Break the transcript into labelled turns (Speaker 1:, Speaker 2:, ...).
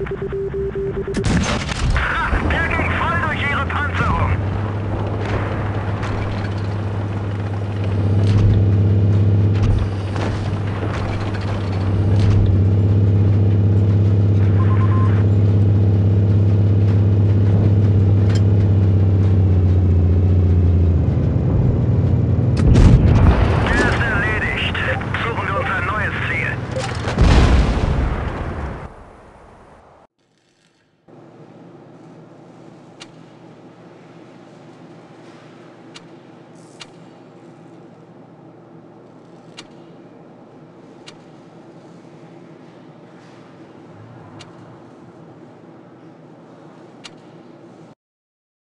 Speaker 1: Krach, der ging voll durch ihre Panzerung.